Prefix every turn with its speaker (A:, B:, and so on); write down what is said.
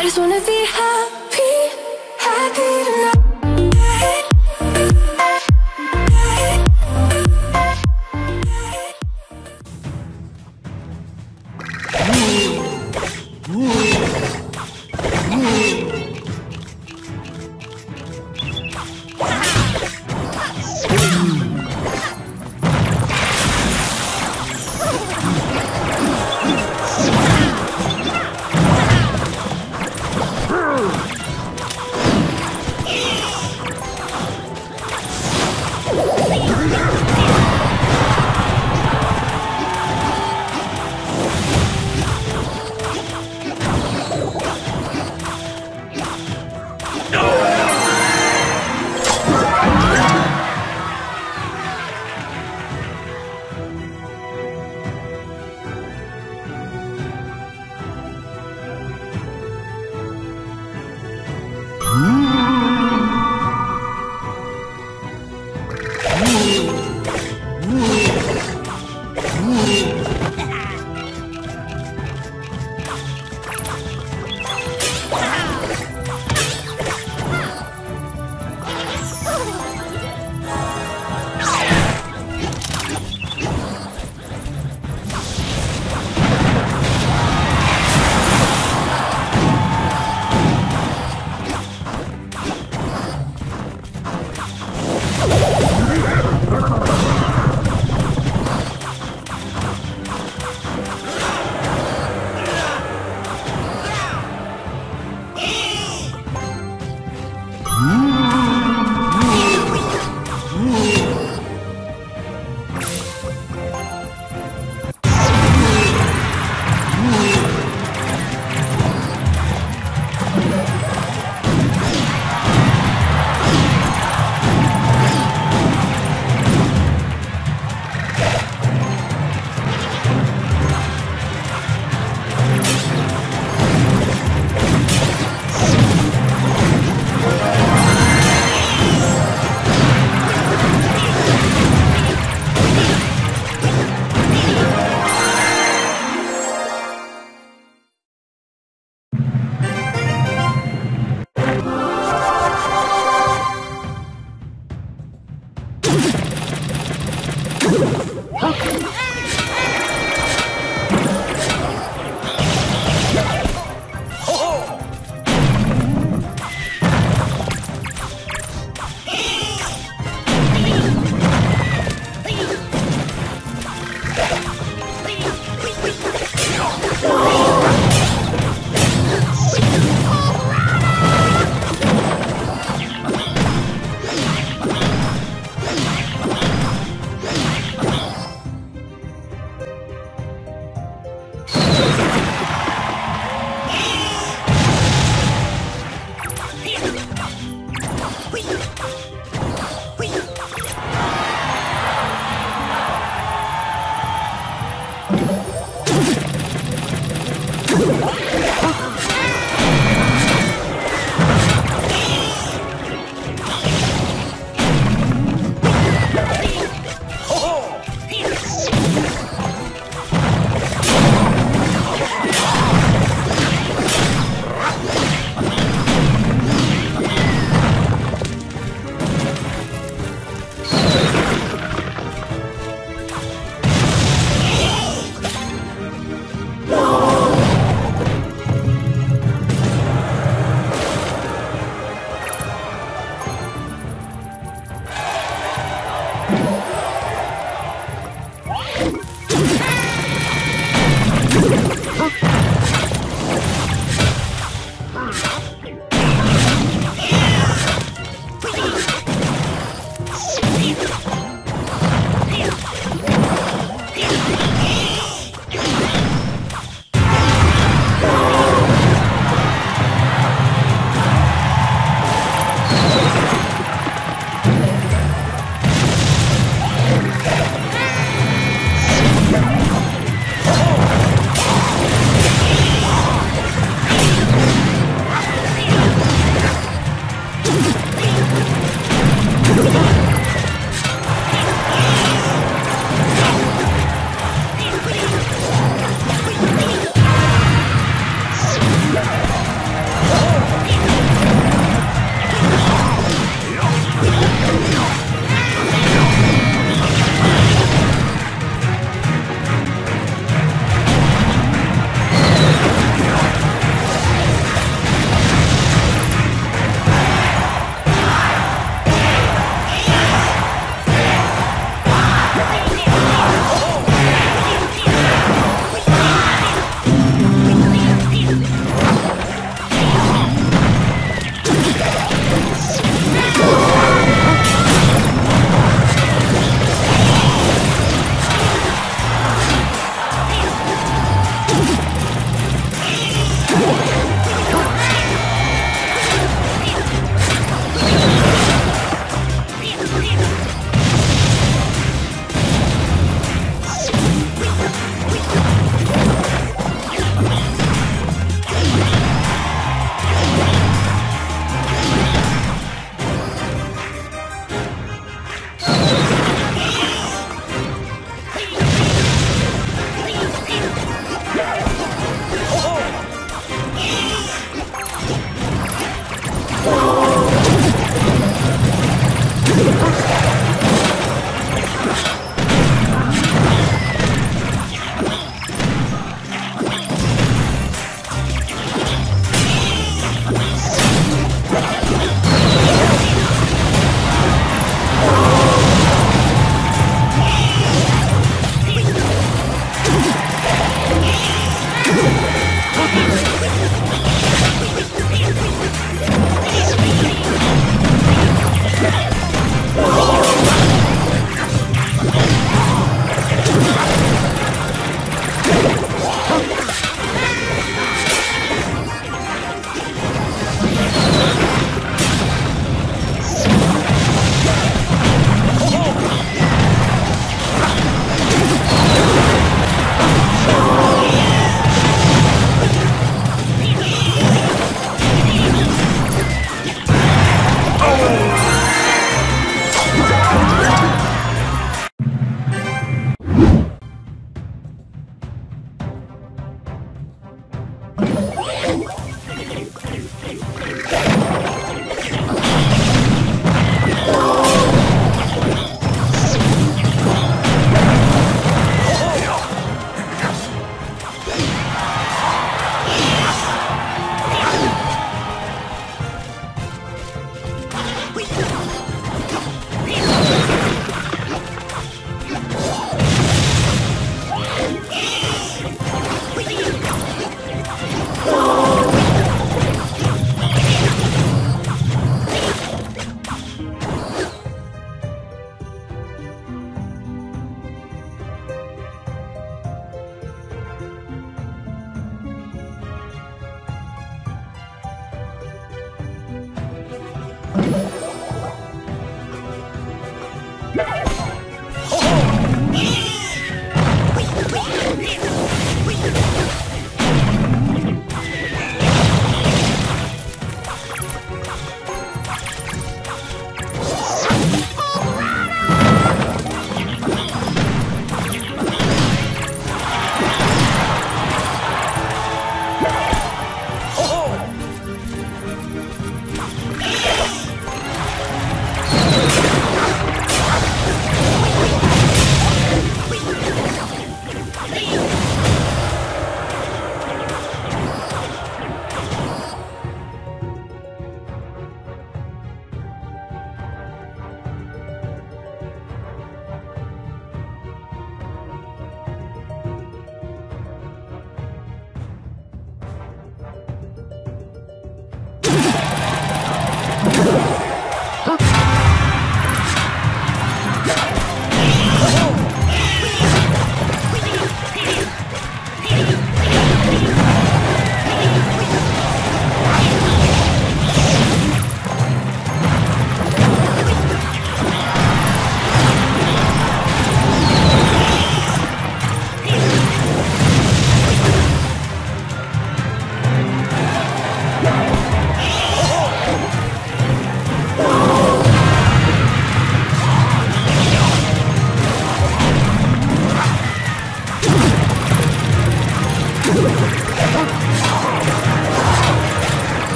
A: I just wanna be
B: high